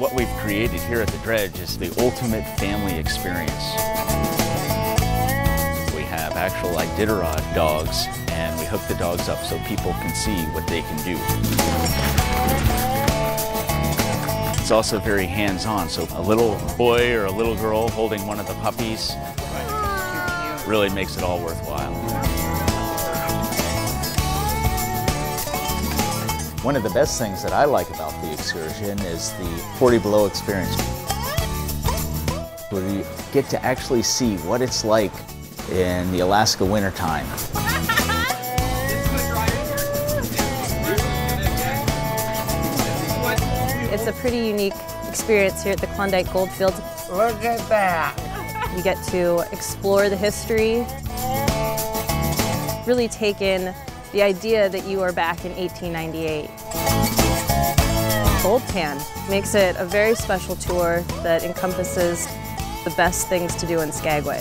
What we've created here at the Dredge is the ultimate family experience. We have actual Iditarod dogs and we hook the dogs up so people can see what they can do. It's also very hands-on, so a little boy or a little girl holding one of the puppies really makes it all worthwhile. One of the best things that I like about the excursion is the 40 Below experience. Where you get to actually see what it's like in the Alaska wintertime. It's a pretty unique experience here at the Klondike Goldfield. Look at that. You get to explore the history, really take in the idea that you are back in 1898. Gold Pan makes it a very special tour that encompasses the best things to do in Skagway.